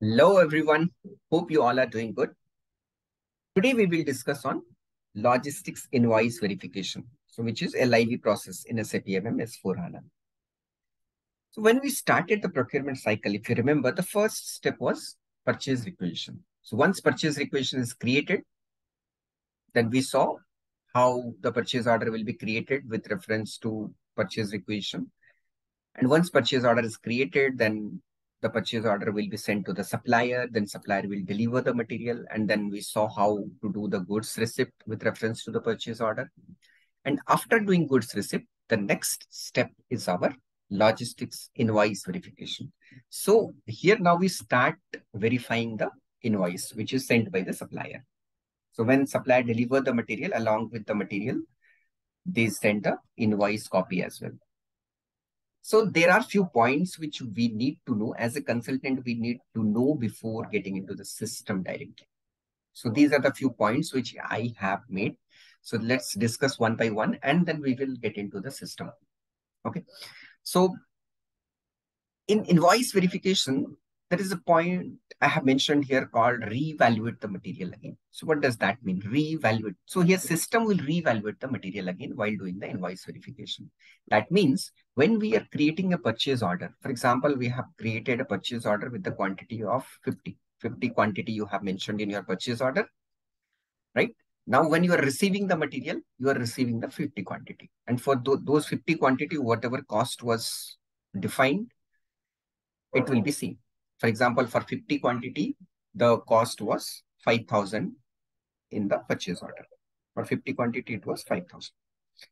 Hello everyone. Hope you all are doing good. Today we will discuss on logistics invoice verification. So which is a LIV process in SAP MM S4HANA. So when we started the procurement cycle, if you remember, the first step was purchase requisition. So once purchase requisition is created, then we saw how the purchase order will be created with reference to purchase requisition. And once purchase order is created, then the purchase order will be sent to the supplier, then supplier will deliver the material, and then we saw how to do the goods receipt with reference to the purchase order. And after doing goods receipt, the next step is our logistics invoice verification. So here now we start verifying the invoice, which is sent by the supplier. So when supplier deliver the material along with the material, they send the invoice copy as well. So there are few points which we need to know as a consultant, we need to know before getting into the system directly. So these are the few points which I have made. So let's discuss one by one and then we will get into the system. Okay. So in invoice verification, there is a point I have mentioned here called reevaluate the material again. So what does that mean? Reevaluate. So here system will reevaluate the material again while doing the invoice verification. That means when we are creating a purchase order, for example, we have created a purchase order with the quantity of 50. 50 quantity you have mentioned in your purchase order, right? Now, when you are receiving the material, you are receiving the 50 quantity. And for th those 50 quantity, whatever cost was defined, it will be seen. For example, for 50 quantity, the cost was 5,000 in the purchase order. For 50 quantity, it was 5,000.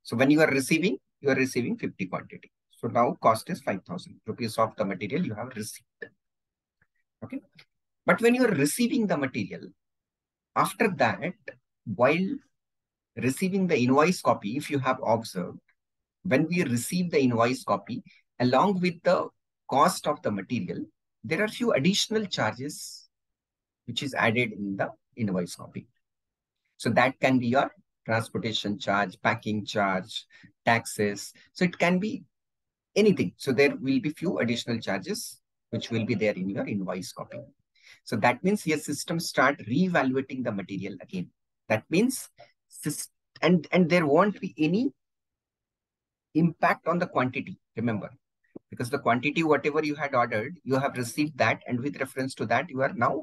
So when you are receiving, you are receiving 50 quantity. So now cost is 5,000 rupees of the material you have received. Okay. But when you are receiving the material, after that, while receiving the invoice copy, if you have observed, when we receive the invoice copy, along with the cost of the material, there are few additional charges which is added in the invoice copy. So that can be your transportation charge, packing charge, taxes. So it can be anything. So there will be few additional charges which will be there in your invoice copy. So that means your system start reevaluating the material again. That means, and, and there won't be any impact on the quantity, remember because the quantity whatever you had ordered you have received that and with reference to that you are now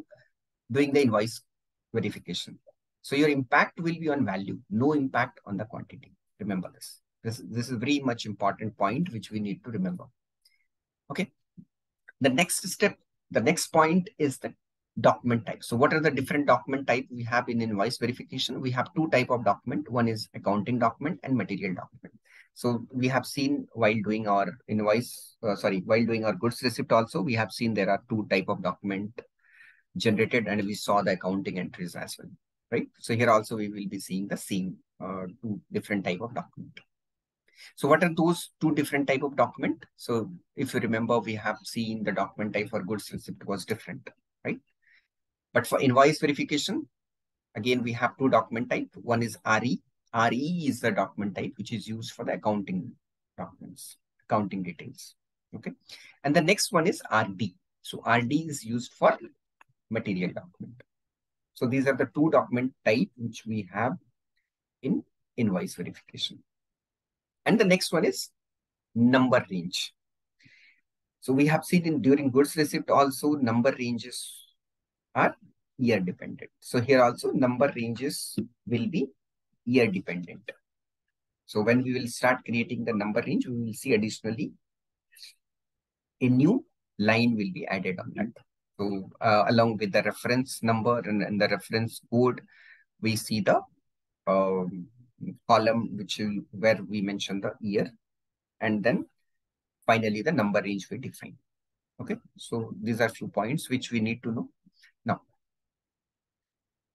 doing the invoice verification. So your impact will be on value no impact on the quantity. Remember this. This, this is very much important point which we need to remember. Okay? The next step the next point is the document type. So what are the different document type we have in invoice verification? We have two type of document. One is accounting document and material document so we have seen while doing our invoice, uh, sorry, while doing our goods receipt also, we have seen there are two type of document generated and we saw the accounting entries as well, right? So here also we will be seeing the same uh, two different type of document. So what are those two different type of document? So if you remember, we have seen the document type for goods receipt was different, right? But for invoice verification, again, we have two document type. One is RE RE is the document type which is used for the accounting documents, accounting details. Okay. And the next one is RD. So RD is used for material document. So these are the two document type which we have in invoice verification. And the next one is number range. So we have seen in during goods receipt also number ranges are year dependent. So here also number ranges will be year dependent. So when we will start creating the number range, we will see additionally a new line will be added on that. So uh, along with the reference number and, and, the reference code, we see the um, column which will, where we mention the year and then finally the number range we define. Okay, so these are few points which we need to know. Now,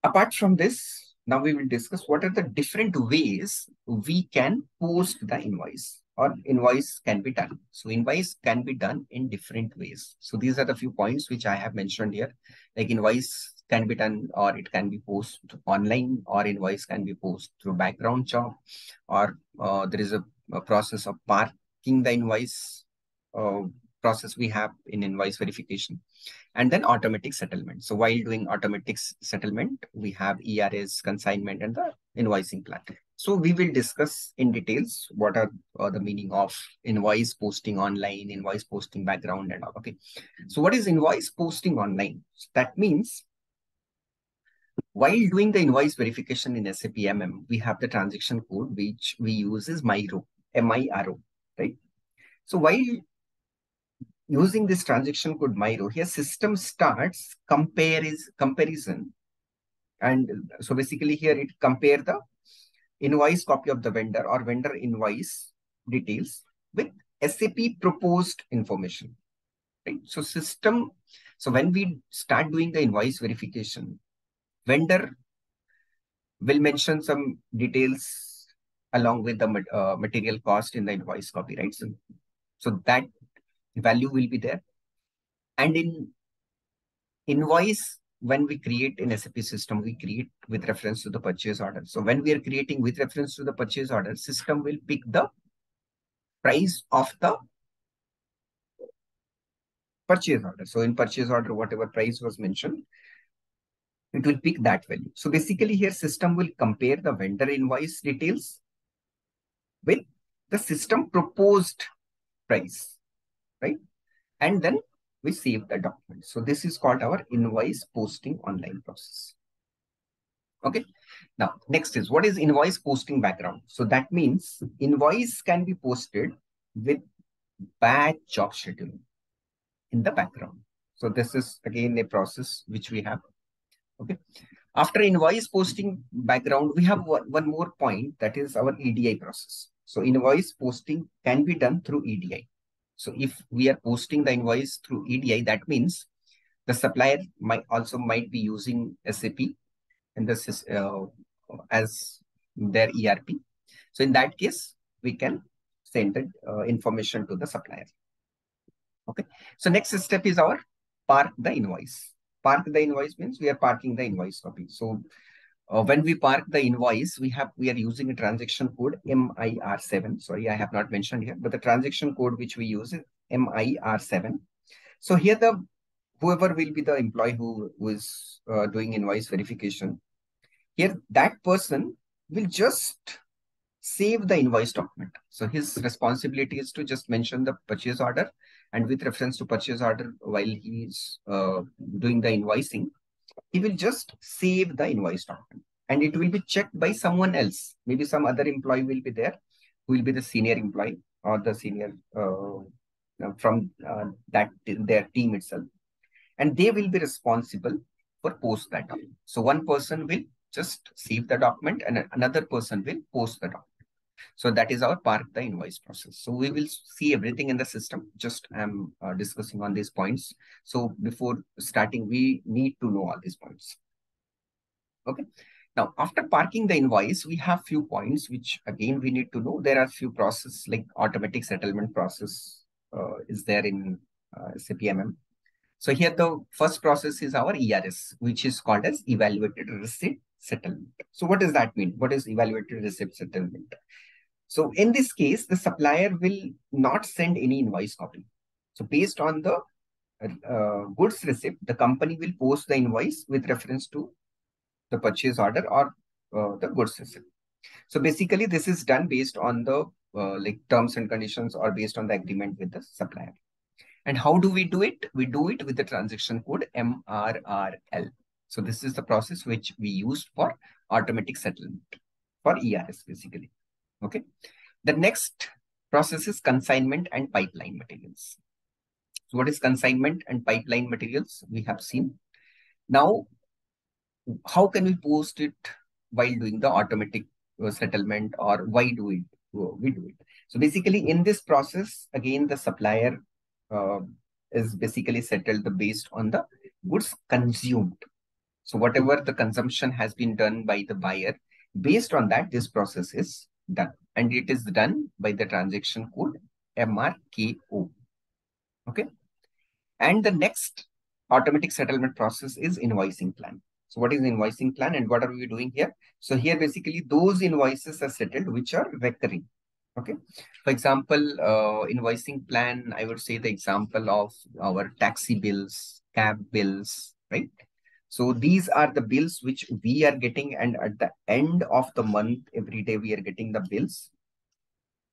apart from this, now we will discuss what are the different ways we can post the invoice or invoice can be done. So invoice can be done in different ways. So these are the few points which I have mentioned here. Like invoice can be done or it can be posted online or invoice can be posted through background job or uh, there is a, a, process of parking the invoice uh, process we have in invoice verification and then automatic settlement. So while doing automatic settlement, we have ERS, consignment, and the invoicing plan. So we will discuss in details what are uh, the meaning of invoice posting online, invoice posting background, and all. Okay. So what is invoice posting online? So that means while doing the invoice verification in SAP MM, we have the transaction code which we use is MIRO, M-I-R-O, right? So while using this transaction code MIRO, here system starts compare is comparison. And so basically here it compare the invoice copy of the vendor or vendor invoice details with SAP proposed information. Right? So system, so when we start doing the invoice verification, vendor will mention some details along with the uh, material cost in the invoice copy, right? So, so that value will be there. And in invoice, when we create an SAP system, we create with reference to the purchase order. So when we are creating with reference to the purchase order, system will pick the price of the purchase order. So in purchase order, whatever price was mentioned, it will pick that value. So basically here system will compare the vendor invoice details with the system proposed price right? And then we save the document. So this is called our invoice posting online process. Okay. Now, next is what is invoice posting background? So that means invoice can be posted with batch job scheduling in the background. So this is again a process which we have. Okay. After invoice posting background, we have one more point that is our EDI process. So invoice posting can be done through EDI. So if we are posting the invoice through EDI, that means the supplier might also might be using SAP and this uh, as their ERP. So in that case, we can send the uh, information to the supplier. Okay. So next step is our park the invoice. Park the invoice means we are parking the invoice copy. So uh, when we park the invoice, we have we are using a transaction code MIR7. Sorry, I have not mentioned here, but the transaction code which we use is MIR7. So here the whoever will be the employee who, who is uh, doing invoice verification, here that person will just save the invoice document. So his responsibility is to just mention the purchase order and with reference to purchase order while he is uh, doing the invoicing, he will just save the invoice document and it will be checked by someone else. Maybe some other employee will be there who will be the senior employee or the senior uh, from uh, that their team itself. And they will be responsible for post that document. So one person will just save the document and another person will post the document. So that is our park the invoice process. So we will see everything in the system. Just I'm uh, discussing on these points. So before starting, we need to know all these points. Okay. Now, after parking the invoice, we have few points which again we need to know. There are few process like automatic settlement process uh, is there in uh, SAP So here the first process is our ERS, which is called as evaluated receipt settlement. So what does that mean? What is evaluated receipt settlement? So in this case, the supplier will not send any invoice copy. So based on the uh, goods receipt, the company will post the invoice with reference to the purchase order or uh, the goods receipt. So basically, this is done based on the uh, like terms and conditions or based on the agreement with the supplier. And how do we do it? We do it with the transaction code MRRL. So this is the process which we use for automatic settlement for ERS basically. Okay. The next process is consignment and pipeline materials. So what is consignment and pipeline materials? We have seen. Now, how can we post it while doing the automatic uh, settlement or why do it? Uh, we do it. So basically in this process, again, the supplier uh, is basically settled based on the goods consumed. So whatever the consumption has been done by the buyer, based on that, this process is done. And it is done by the transaction code MRKO. Okay. And the next automatic settlement process is invoicing plan. So what is invoicing plan and what are we doing here? So here basically those invoices are settled which are recurring. Okay. For example, uh, invoicing plan, I would say the example of our taxi bills, cab bills, right? So these are the bills which we are getting and at the end of the month, every day we are getting the bills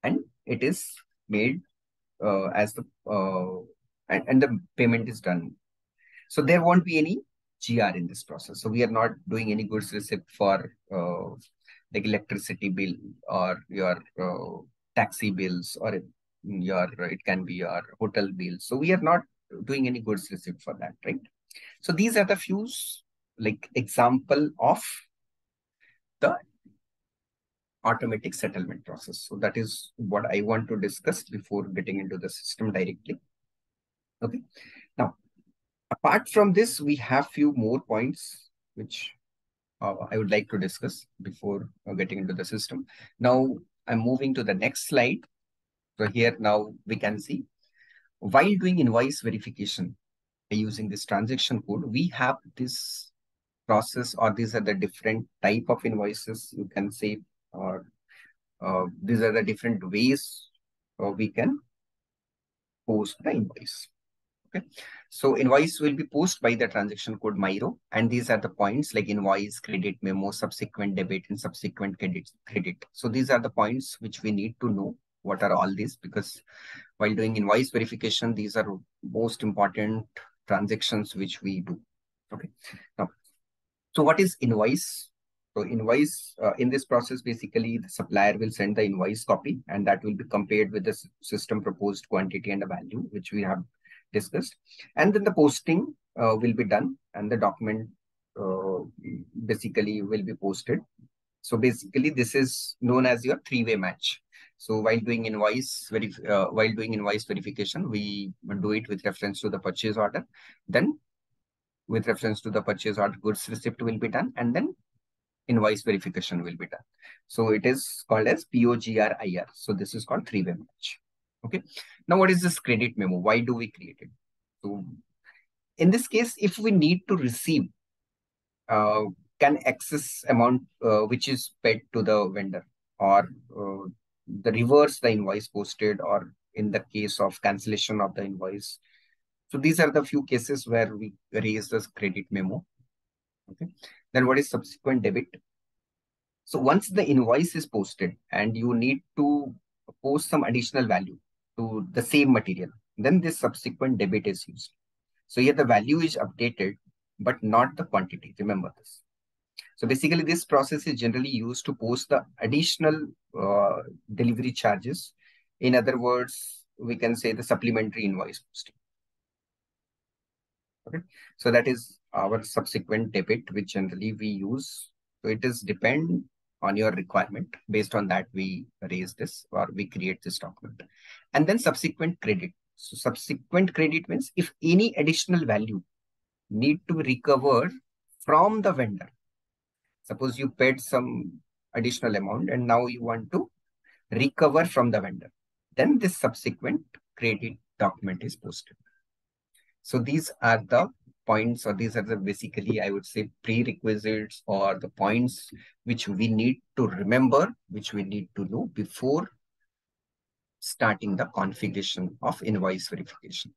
and it is made uh, as the, uh, and, and the payment is done. So there won't be any GR in this process. So we are not doing any goods receipt for uh, like electricity bill or your uh, taxi bills or your it can be your hotel bills. So we are not doing any goods receipt for that, right? So these are the few like example of the automatic settlement process. So that is what I want to discuss before getting into the system directly. Okay. Now, apart from this, we have few more points which uh, I would like to discuss before uh, getting into the system. Now, I'm moving to the next slide. So here now we can see while doing invoice verification using this transaction code, we have this process or these are the different type of invoices you can say or uh, these are the different ways uh, we can post the invoice. Okay, so invoice will be posted by the transaction code MIRO, and these are the points like invoice, credit memo, subsequent debit, and subsequent credit. Credit. So these are the points which we need to know what are all these because while doing invoice verification, these are most important transactions which we do. Okay. Now, so what is invoice? So invoice uh, in this process, basically the supplier will send the invoice copy and that will be compared with the system proposed quantity and the value, which we have discussed. And then the posting uh, will be done and the document uh, basically will be posted. So basically this is known as your three-way match. So while doing invoice uh, while doing invoice verification, we do it with reference to the purchase order. Then with reference to the purchase order, goods receipt will be done, and then invoice verification will be done. So it is called as POGRIR. So this is called three-way match. Okay. Now, what is this credit memo? Why do we create it? So in this case, if we need to receive uh, can excess amount uh, which is paid to the vendor or uh, the reverse the invoice posted or in the case of cancellation of the invoice. So these are the few cases where we raise this credit memo. Okay. Then what is subsequent debit? So once the invoice is posted and you need to post some additional value to the same material, then this subsequent debit is used. So here the value is updated, but not the quantity. Remember this. So basically this process is generally used to post the additional uh, delivery charges. In other words, we can say the supplementary invoice posting. Okay, so that is our subsequent debit, which generally we use. So it is depend on your requirement. Based on that, we raise this or we create this document. And then subsequent credit. So subsequent credit means if any additional value need to be recovered from the vendor. Suppose you paid some additional amount and now you want to recover from the vendor. Then this subsequent credit document is posted. So these are the points or these are the basically I would say prerequisites or the points which we need to remember, which we need to know before starting the configuration of invoice verification.